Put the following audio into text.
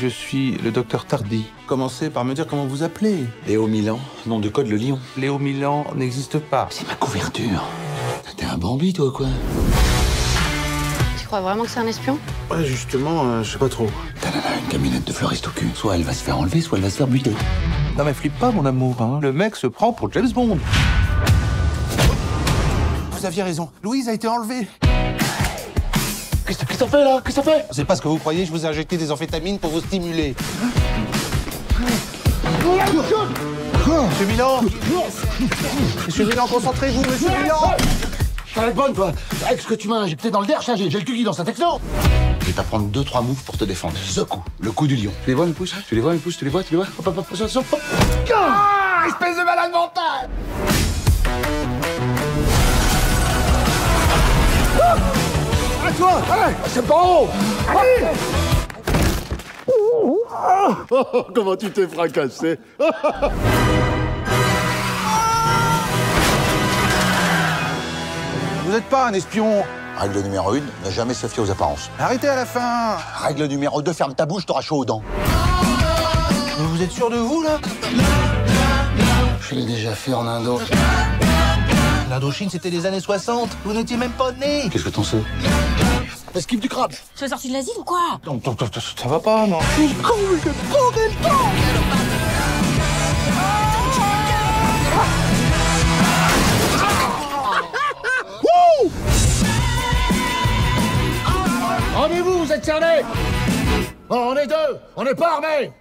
Je suis le docteur Tardy. Commencez par me dire comment vous appelez. Léo Milan, nom de code le lion. Léo Milan n'existe pas. C'est ma couverture. T'es un Bambi, toi, quoi Tu crois vraiment que c'est un espion? Ouais, justement, euh, je sais pas trop. Tanana, une camionnette de fleuriste au cul. Soit elle va se faire enlever, soit elle va se faire buter. Non mais flippe pas, mon amour. Hein. Le mec se prend pour James Bond. Vous aviez raison. Louise a été enlevée. Qu'est-ce que t'en fais, là? Qu'est-ce que t'en fais? C'est pas ce que vous croyez, je vous ai injecté des amphétamines pour vous stimuler. Monsieur Milan? Monsieur Milan, concentrez-vous, monsieur Milan. T'as la bonne, toi. Avec ce que tu m'as injecté dans le derche, hein, j'ai le cul qui dans un texto Je vais t'apprendre deux, trois moves pour te défendre. Ce coup, le coup du lion. Tu les vois, mes pouces Tu les vois, mes pouces Tu les vois Tu les vois? Hop, hop, hop, hop, hop, hop. Ah Espèce de malade mental. À toi Allez C'est bon. Allez Comment tu t'es fracassé? Vous n'êtes pas un espion. Règle numéro une, ne jamais se fier aux apparences. Arrêtez à la fin. Règle numéro deux, ferme ta bouche, t'auras chaud aux dents. Mais Vous êtes sûr de vous, là? Je l'ai déjà fait en Indo. L'Indochine, c'était les années 60. Vous n'étiez même pas né. Qu'est-ce que t'en sais? Esquive du crabe. Tu es sorti de l'asile ou quoi? Non, non, non, ça va pas, non. Rendez-vous, vous êtes cernés On est deux, on n'est pas armés